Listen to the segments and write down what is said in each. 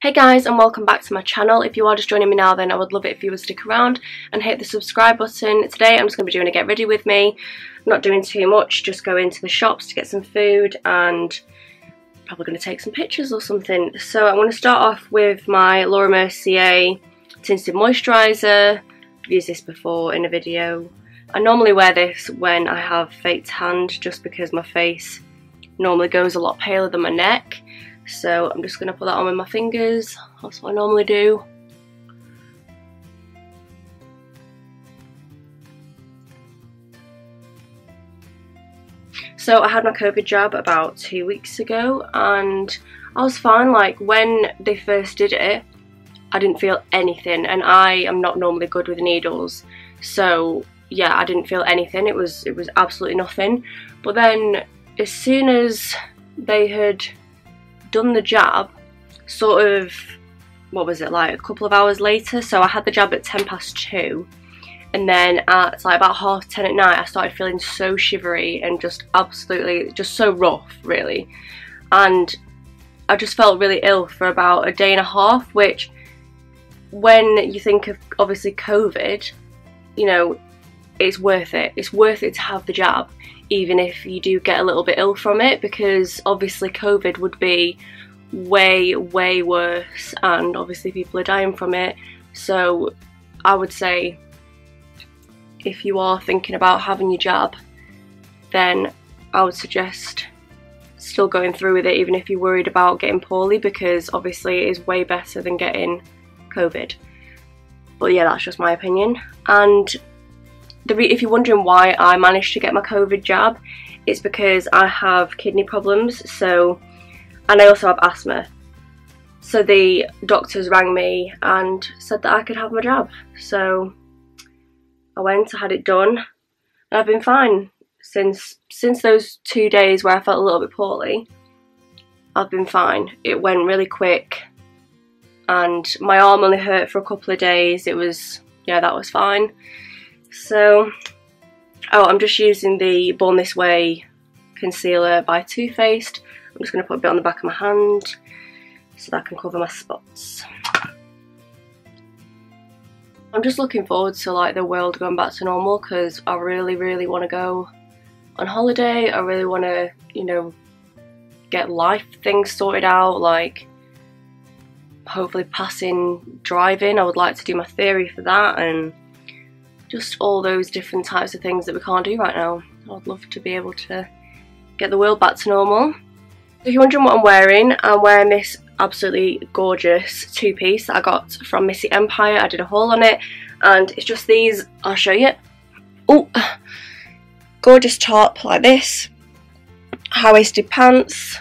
Hey guys and welcome back to my channel. If you are just joining me now then I would love it if you would stick around and hit the subscribe button. Today I'm just going to be doing a get ready with me. I'm not doing too much, just go into the shops to get some food and probably going to take some pictures or something. So I'm going to start off with my Laura Mercier Tinted Moisturiser. I've used this before in a video. I normally wear this when I have fake tanned just because my face normally goes a lot paler than my neck so I'm just going to put that on with my fingers, that's what I normally do. So I had my COVID jab about two weeks ago and I was fine, like when they first did it I didn't feel anything and I am not normally good with needles. So yeah I didn't feel anything, it was, it was absolutely nothing. But then as soon as they had done the jab sort of, what was it, like a couple of hours later. So I had the jab at 10 past 2 and then at like about half 10 at night I started feeling so shivery and just absolutely, just so rough really. And I just felt really ill for about a day and a half, which when you think of obviously COVID, you know, it's worth it. It's worth it to have the jab even if you do get a little bit ill from it because obviously COVID would be way, way worse and obviously people are dying from it. So I would say if you are thinking about having your jab, then I would suggest still going through with it even if you're worried about getting poorly because obviously it is way better than getting COVID. But yeah, that's just my opinion. And if you're wondering why I managed to get my COVID jab, it's because I have kidney problems, so, and I also have asthma. So the doctors rang me and said that I could have my jab. So I went, I had it done, and I've been fine since since those two days where I felt a little bit poorly. I've been fine. It went really quick, and my arm only hurt for a couple of days. It was yeah, that was fine. So, oh, I'm just using the Born This Way concealer by Too Faced. I'm just going to put a bit on the back of my hand so that I can cover my spots. I'm just looking forward to like the world going back to normal because I really, really want to go on holiday. I really want to, you know, get life things sorted out, like hopefully passing driving. I would like to do my theory for that and just all those different types of things that we can't do right now. I'd love to be able to get the world back to normal. So if you're wondering what I'm wearing, I'm wearing this absolutely gorgeous two-piece that I got from Missy Empire. I did a haul on it and it's just these, I'll show you. Oh, gorgeous top like this, high-waisted pants,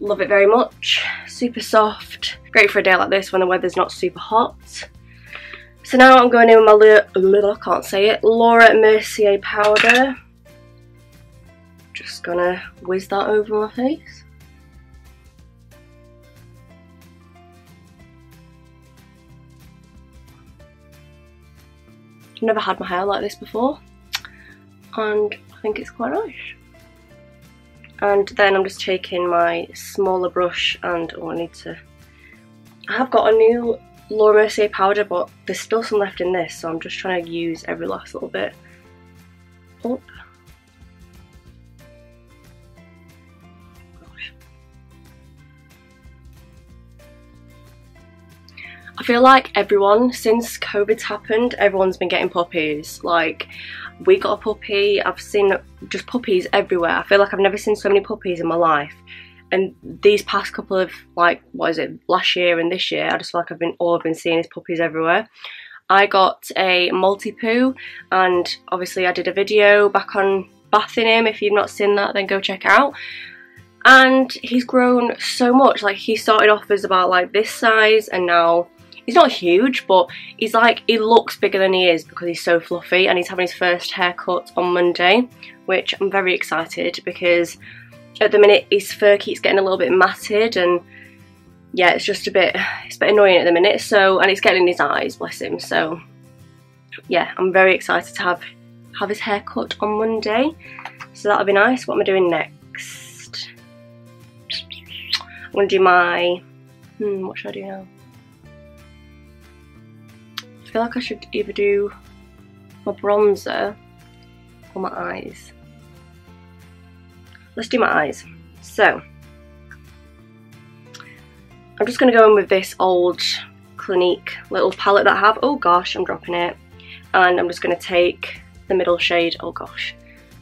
love it very much, super soft, great for a day like this when the weather's not super hot. So now I'm going in with my little, I can't say it, Laura Mercier powder. Just gonna whiz that over my face. Never had my hair like this before and I think it's quite nice. And then I'm just taking my smaller brush and oh I need to I have got a new Laura Mercier powder, but there's still some left in this, so I'm just trying to use every last little bit. Oh. I feel like everyone, since COVID's happened, everyone's been getting puppies. Like, we got a puppy, I've seen just puppies everywhere. I feel like I've never seen so many puppies in my life and these past couple of like what is it last year and this year I just feel like I've been all I've been seeing is puppies everywhere. I got a Maltipoo and obviously I did a video back on bathing him. If you've not seen that then go check out. And he's grown so much. Like he started off as about like this size and now he's not huge but he's like he looks bigger than he is because he's so fluffy and he's having his first haircut on Monday which I'm very excited because at the minute his fur keeps getting a little bit matted and yeah it's just a bit it's a bit annoying at the minute. So and it's getting in his eyes bless him. So yeah I'm very excited to have have his hair cut on Monday. So that'll be nice. What am I doing next? I'm to do my Hmm, what should I do now? I feel like I should either do my bronzer or my eyes. Let's do my eyes. So, I'm just going to go in with this old Clinique little palette that I have. Oh gosh, I'm dropping it. And I'm just going to take the middle shade. Oh gosh,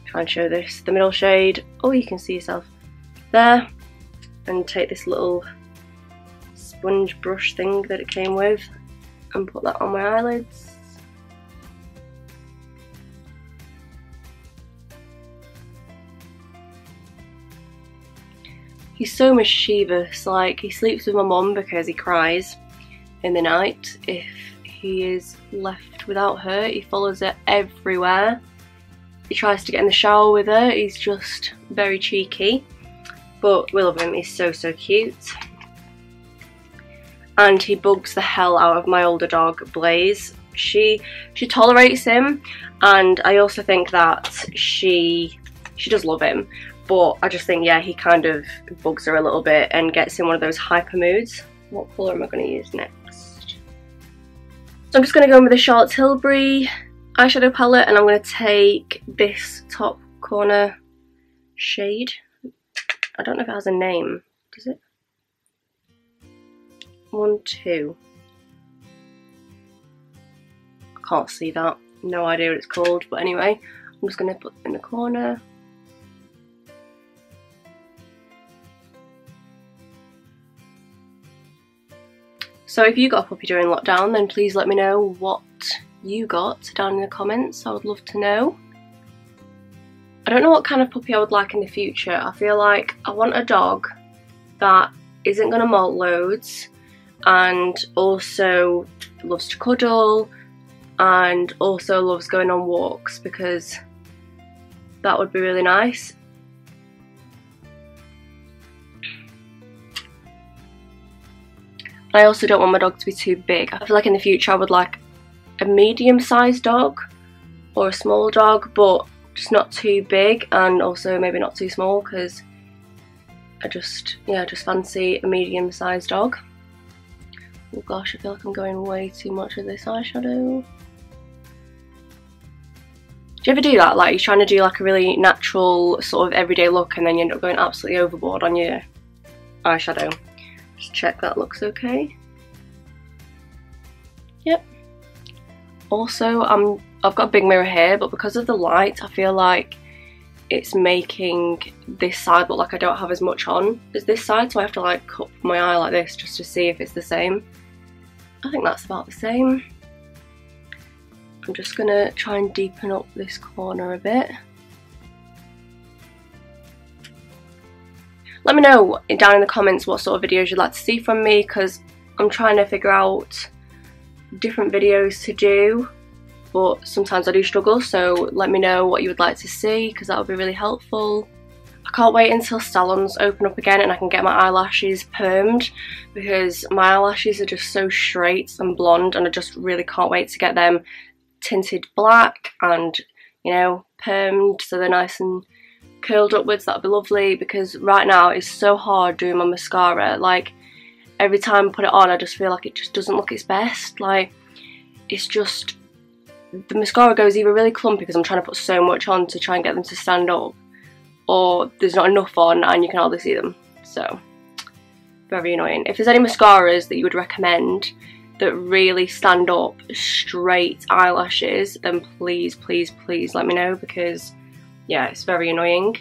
try and show this. The middle shade. Oh, you can see yourself there. And take this little sponge brush thing that it came with and put that on my eyelids. He's so mischievous, like he sleeps with my mum because he cries in the night if he is left without her. He follows her everywhere. He tries to get in the shower with her, he's just very cheeky. But we love him, he's so so cute. And he bugs the hell out of my older dog, Blaze. She she tolerates him and I also think that she she does love him but I just think, yeah, he kind of bugs her a little bit and gets in one of those hyper moods. What colour am I going to use next? So I'm just going to go in with the Charlotte Tilbury eyeshadow palette and I'm going to take this top corner shade. I don't know if it has a name. Does it? One, two. I can't see that. No idea what it's called, but anyway, I'm just going to put in the corner. So if you got a puppy during lockdown, then please let me know what you got down in the comments. I would love to know. I don't know what kind of puppy I would like in the future. I feel like I want a dog that isn't going to molt loads and also loves to cuddle and also loves going on walks because that would be really nice. I also don't want my dog to be too big. I feel like in the future I would like a medium sized dog or a small dog but just not too big and also maybe not too small because I just, yeah, just fancy a medium sized dog. Oh gosh, I feel like I'm going way too much with this eyeshadow. Do you ever do that? Like you're trying to do like a really natural sort of everyday look and then you end up going absolutely overboard on your eyeshadow. Just check that looks okay. Yep. Also, I'm, I've got a big mirror here, but because of the light, I feel like it's making this side look like I don't have as much on as this side, so I have to like cup my eye like this just to see if it's the same. I think that's about the same. I'm just gonna try and deepen up this corner a bit. Let me know down in the comments what sort of videos you'd like to see from me because I'm trying to figure out different videos to do but sometimes I do struggle so let me know what you would like to see because that would be really helpful. I can't wait until salons open up again and I can get my eyelashes permed because my eyelashes are just so straight and blonde and I just really can't wait to get them tinted black and you know permed so they're nice and curled upwards, that'd be lovely because right now it's so hard doing my mascara. Like every time I put it on, I just feel like it just doesn't look its best. Like it's just, the mascara goes either really clumpy because I'm trying to put so much on to try and get them to stand up or there's not enough on and you can hardly see them. So, very annoying. If there's any mascaras that you would recommend that really stand up straight eyelashes, then please, please, please let me know because yeah, it's very annoying.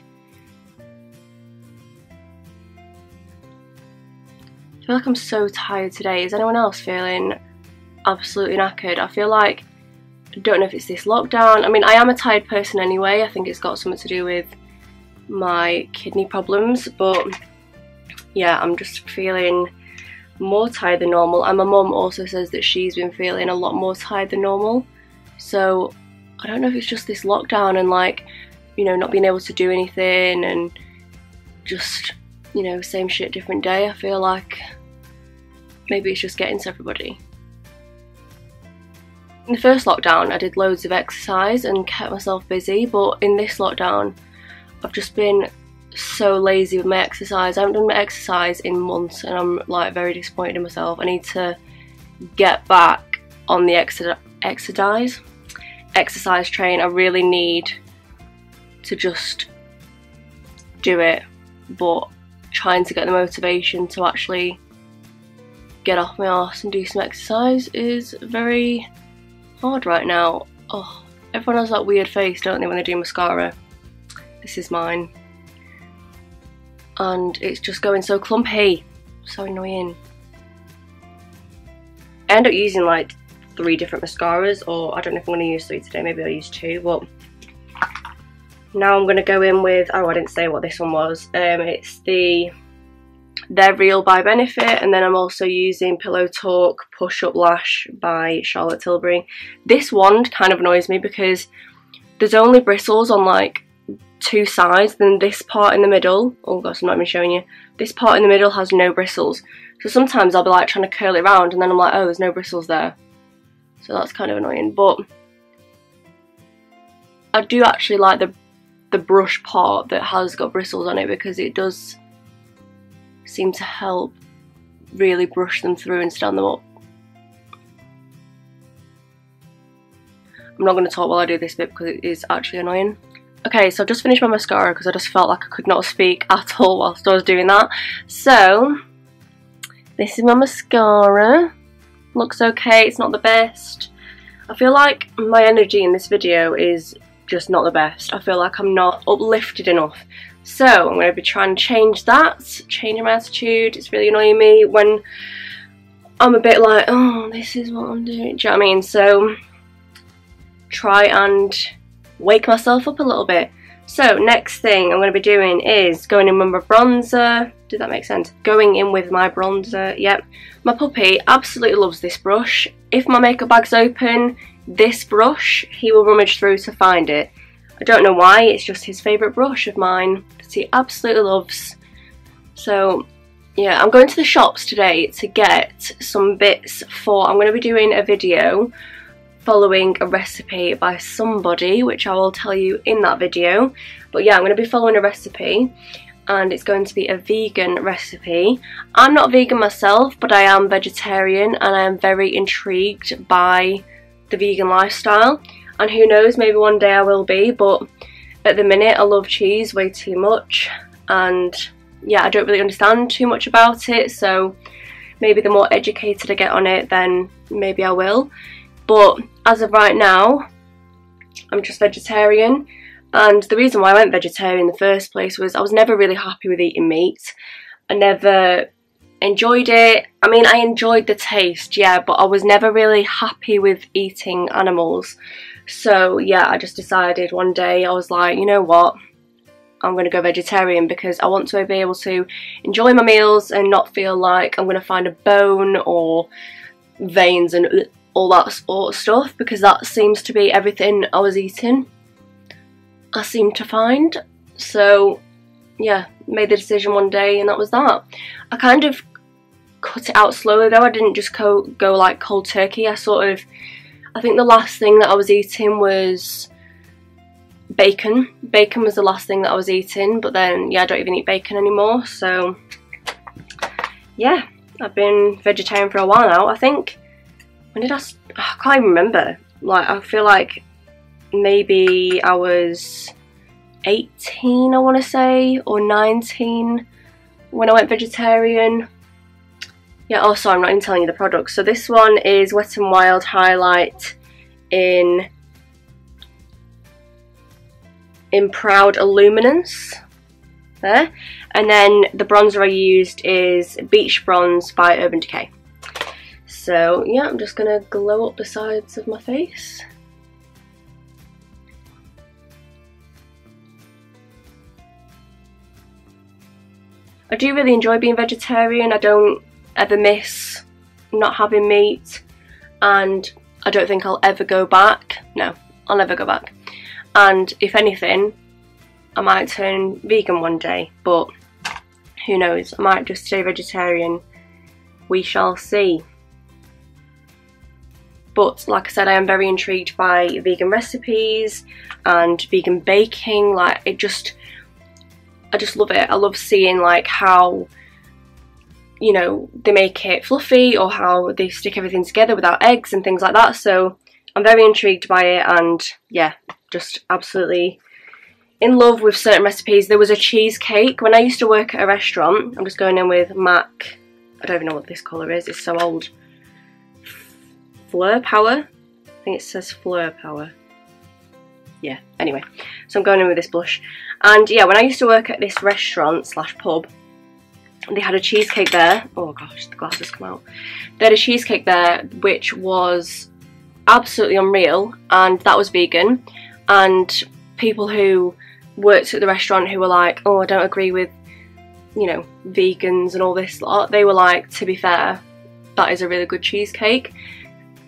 I feel like I'm so tired today. Is anyone else feeling absolutely knackered? I feel like, I don't know if it's this lockdown. I mean, I am a tired person anyway. I think it's got something to do with my kidney problems, but yeah, I'm just feeling more tired than normal. And my mum also says that she's been feeling a lot more tired than normal. So I don't know if it's just this lockdown and like you know, not being able to do anything and just, you know, same shit, different day. I feel like maybe it's just getting to everybody. In the first lockdown, I did loads of exercise and kept myself busy, but in this lockdown, I've just been so lazy with my exercise. I haven't done my exercise in months and I'm like very disappointed in myself. I need to get back on the exercise exercise train. I really need to just do it but trying to get the motivation to actually get off my ass and do some exercise is very hard right now. Oh, everyone has that weird face, don't they, when they do mascara? This is mine. And it's just going so clumpy. So annoying. I end up using like three different mascaras, or I don't know if I'm going to use three today, maybe I'll use two, but now I'm going to go in with, oh I didn't say what this one was, um, it's the They're Real by Benefit and then I'm also using Pillow Talk Push Up Lash by Charlotte Tilbury. This wand kind of annoys me because there's only bristles on like two sides then this part in the middle, oh gosh I'm not even showing you, this part in the middle has no bristles. So sometimes I'll be like trying to curl it around and then I'm like oh there's no bristles there. So that's kind of annoying but I do actually like the the brush part that has got bristles on it because it does seem to help really brush them through and stand them up. I'm not going to talk while I do this bit because it is actually annoying. Okay, so I've just finished my mascara because I just felt like I could not speak at all whilst I was doing that. So, this is my mascara. Looks okay, it's not the best. I feel like my energy in this video is just not the best. I feel like I'm not uplifted enough. So I'm going to be trying to change that, change my attitude. It's really annoying me when I'm a bit like, oh, this is what I'm doing. Do you know what I mean? So try and wake myself up a little bit. So next thing I'm going to be doing is going in with my bronzer. Did that make sense? Going in with my bronzer, yep. My puppy absolutely loves this brush. If my makeup bag's open, this brush, he will rummage through to find it. I don't know why, it's just his favourite brush of mine that he absolutely loves. So yeah, I'm going to the shops today to get some bits for, I'm going to be doing a video following a recipe by somebody, which I will tell you in that video. But yeah, I'm going to be following a recipe and it's going to be a vegan recipe. I'm not vegan myself, but I am vegetarian and I am very intrigued by the vegan lifestyle. And who knows maybe one day I will be but at the minute I love cheese way too much. And yeah I don't really understand too much about it so maybe the more educated I get on it then maybe I will. But as of right now I'm just vegetarian. And the reason why I went vegetarian in the first place was I was never really happy with eating meat. I never enjoyed it. I mean, I enjoyed the taste, yeah, but I was never really happy with eating animals. So, yeah, I just decided one day, I was like, you know what? I'm going to go vegetarian because I want to be able to enjoy my meals and not feel like I'm going to find a bone or veins and all that sort of stuff because that seems to be everything I was eating. I seem to find. So, yeah, made the decision one day and that was that. I kind of cut it out slowly though. I didn't just go, go like cold turkey. I sort of, I think the last thing that I was eating was bacon. Bacon was the last thing that I was eating, but then, yeah, I don't even eat bacon anymore. So, yeah, I've been vegetarian for a while now. I think, when did I, I can't even remember. Like, I feel like maybe I was 18, I want to say, or 19 when I went vegetarian. Yeah, oh, also I'm not even telling you the products. So this one is Wet n Wild Highlight in in Proud Illuminance. There. And then the bronzer I used is Beach Bronze by Urban Decay. So yeah, I'm just going to glow up the sides of my face. I do really enjoy being vegetarian. I don't ever miss not having meat and I don't think I'll ever go back. No, I'll never go back. And if anything, I might turn vegan one day, but who knows, I might just stay vegetarian. We shall see. But like I said, I am very intrigued by vegan recipes and vegan baking. Like it just, I just love it. I love seeing like how you know they make it fluffy or how they stick everything together without eggs and things like that so I'm very intrigued by it and yeah just absolutely in love with certain recipes. There was a cheesecake when I used to work at a restaurant. I'm just going in with MAC. I don't even know what this colour is. It's so old. Fleur Power. I think it says Fleur Power. Yeah, anyway. So I'm going in with this blush. And yeah, when I used to work at this restaurant slash pub, they had a cheesecake there. Oh gosh, the glasses come out. They had a cheesecake there which was absolutely unreal and that was vegan. And people who worked at the restaurant who were like, oh, I don't agree with, you know, vegans and all this lot, they were like, to be fair, that is a really good cheesecake.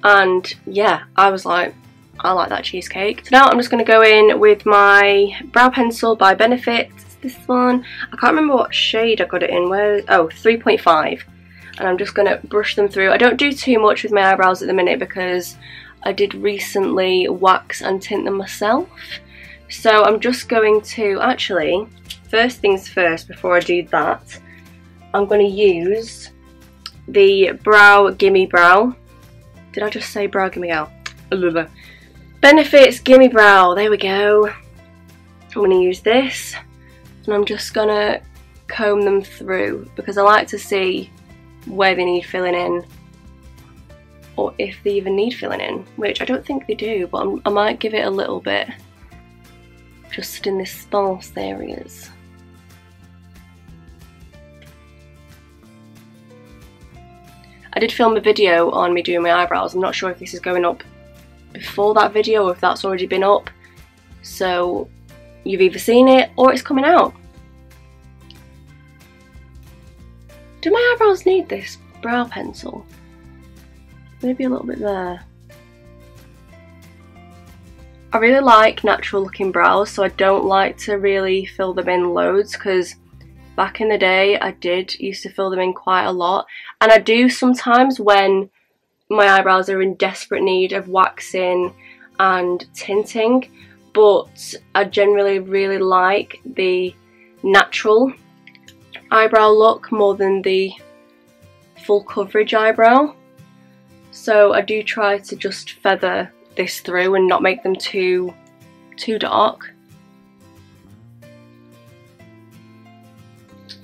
And yeah, I was like, I like that cheesecake. So now I'm just going to go in with my brow pencil by Benefit. This one. I can't remember what shade I got it in. Where? Oh, 3.5. And I'm just going to brush them through. I don't do too much with my eyebrows at the minute because I did recently wax and tint them myself. So I'm just going to, actually, first things first, before I do that, I'm going to use the Brow Gimme Brow. Did I just say Brow Gimme Brow? Benefits Gimme Brow, there we go. I'm going to use this, and I'm just to comb them through, because I like to see where they need filling in or if they even need filling in, which I don't think they do, but I'm, i might give it a little bit just in the sparse areas. I did film a video on me doing my eyebrows. I'm not sure if this is going up before that video or if that's already been up. So you've either seen it or it's coming out. Do my eyebrows need this brow pencil? Maybe a little bit there. I really like natural looking brows so I don't like to really fill them in loads because back in the day I did used to fill them in quite a lot and I do sometimes when my eyebrows are in desperate need of waxing and tinting but I generally really like the natural eyebrow look more than the full coverage eyebrow so I do try to just feather this through and not make them too too dark.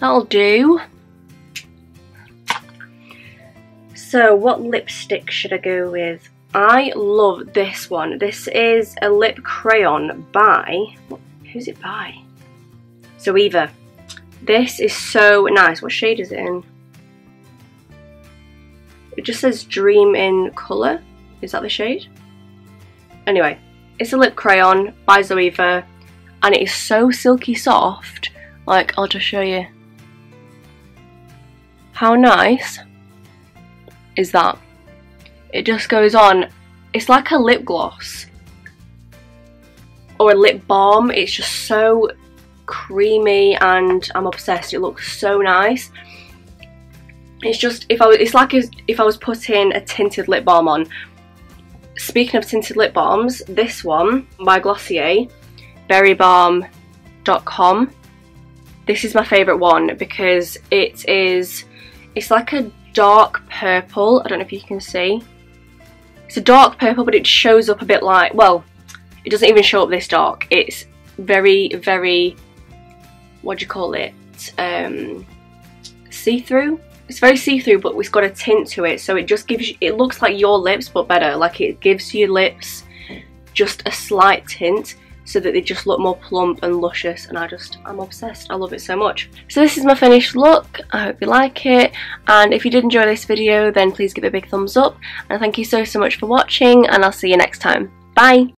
That'll do. So what lipstick should I go with? I love this one. This is a lip crayon by, who's it by? Zoeva. This is so nice. What shade is it in? It just says Dream in Colour. Is that the shade? Anyway, it's a lip crayon by Zoeva and it is so silky soft. Like, I'll just show you. How nice is that? It just goes on. It's like a lip gloss or a lip balm. It's just so creamy and I'm obsessed. It looks so nice. It's just if I was, it's like if I was putting a tinted lip balm on Speaking of tinted lip balms, this one by Glossier, berrybalm.com. This is my favourite one because it is, it's like a dark purple. I don't know if you can see. It's a dark purple, but it shows up a bit like, well, it doesn't even show up this dark. It's very, very, what do you call it? Um, see-through it's very see-through but it's got a tint to it so it just gives you, it looks like your lips but better. Like it gives your lips just a slight tint so that they just look more plump and luscious and I just, I'm obsessed. I love it so much. So this is my finished look. I hope you like it and if you did enjoy this video then please give it a big thumbs up and thank you so so much for watching and I'll see you next time. Bye!